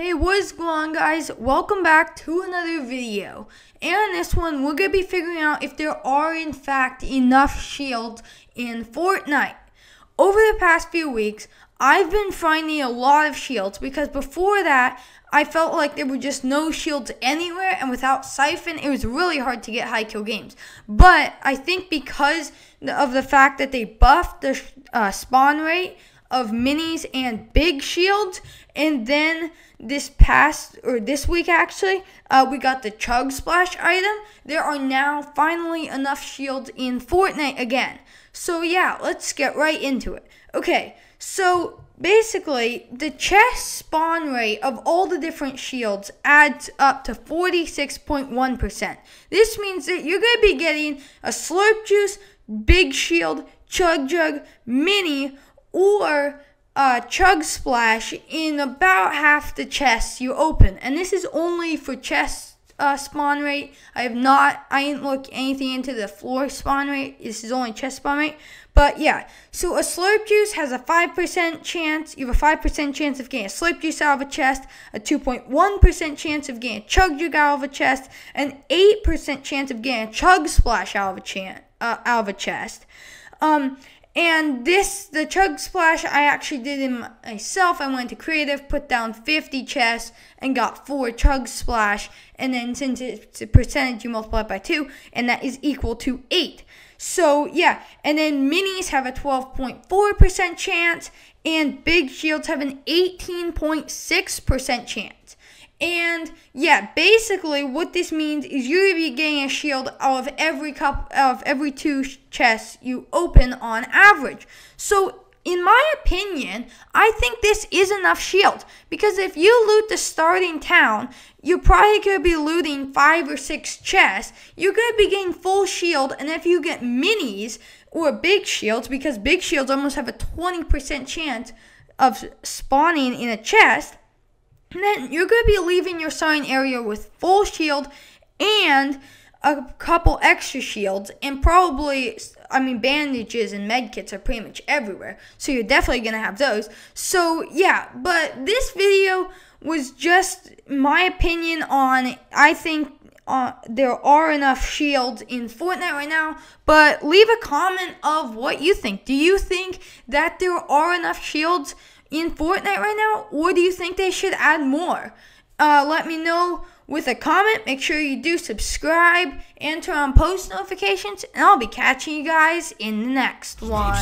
Hey, what's going on, guys? Welcome back to another video. And in this one, we're going to be figuring out if there are, in fact, enough shields in Fortnite. Over the past few weeks, I've been finding a lot of shields because before that, I felt like there were just no shields anywhere, and without Siphon, it was really hard to get high kill games. But I think because of the fact that they buffed the uh, spawn rate, of minis and big shields. And then this past, or this week actually, uh, we got the Chug Splash item. There are now finally enough shields in Fortnite again. So yeah, let's get right into it. Okay, so basically, the chest spawn rate of all the different shields adds up to 46.1%. This means that you're going to be getting a Slurp Juice, Big Shield, Chug Jug, Mini, or uh, Chug Splash in about half the chests you open. And this is only for chest uh, spawn rate. I have not, I didn't look anything into the floor spawn rate. This is only chest spawn rate. But yeah, so a Slurp Juice has a 5% chance. You have a 5% chance of getting a Slurp Juice out of a chest, a 2.1% chance of getting a Chug Jug out of a chest, an 8% chance of getting a Chug Splash out of a, chan- uh, out of a chest. Um, and this, the Chug Splash, I actually did it myself. I went to Creative, put down 50 chests, and got 4 Chug Splash. And then since it's a percentage, you multiply it by 2, and that is equal to 8. So, yeah. And then Minis have a 12.4% chance, and Big Shields have an 18.6% chance. And yeah, basically what this means is you're gonna be getting a shield out of every cup of every two chests you open on average. So in my opinion, I think this is enough shield because if you loot the starting town, you're probably gonna be looting five or six chests. You're gonna be getting full shield, and if you get minis or big shields, because big shields almost have a 20% chance of spawning in a chest then you're going to be leaving your sign area with full shield and a couple extra shields and probably I mean bandages and medkits are pretty much everywhere. So you're definitely going to have those. So yeah, but this video was just my opinion on I think uh, there are enough shields in Fortnite right now, but leave a comment of what you think. Do you think that there are enough shields in Fortnite right now, or do you think they should add more? Uh, let me know with a comment. Make sure you do subscribe and turn on post notifications, and I'll be catching you guys in the next one.